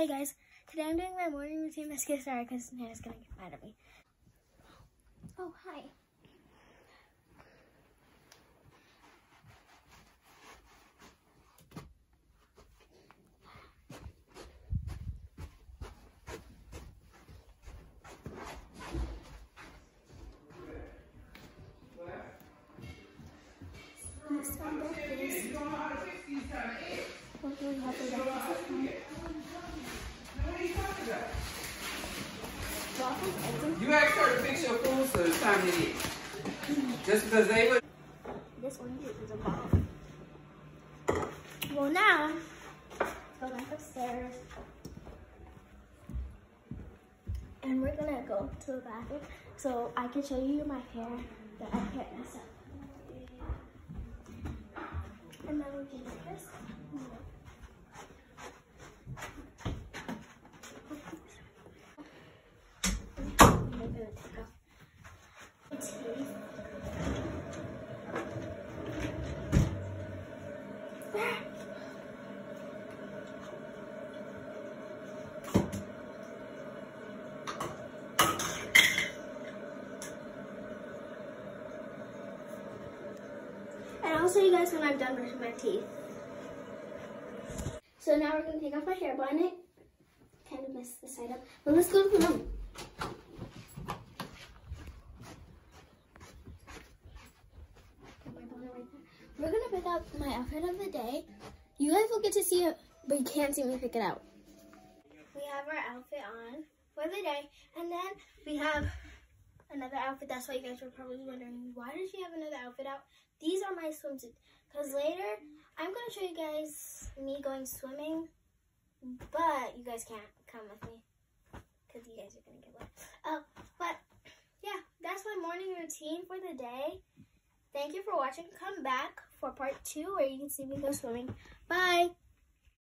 I'm doing my morning routine. Let's get started because Nana's gonna get mad at me. Oh, hi breakfast. Hopefully, we have the breakfast. Waffles, eggs, and You asked her to fix your food, so it's time to eat. Just because they would. This one is a bottle. Well, now, let's go back upstairs. And we're gonna go to the bathroom so I can show you my hair that I can't mess up. And then we can do this. And I'll show you guys when I'm done brushing my teeth. So now we're gonna take off my hair bonnet. Kind of messed the side up. But let's go to the room. Put my bonnet right there. Pick out my outfit of the day. You guys will get to see it, but you can't see me pick it out. We have our outfit on for the day, and then we have another outfit. That's why you guys were probably wondering, why does she have another outfit out? These are my swimsuits. Because later, I'm going to show you guys me going swimming. But you guys can't come with me. Because you guys are going to get wet. Oh, but, yeah, that's my morning routine for the day. Thank you for watching. Come back for part two where you can see me go swimming. Bye.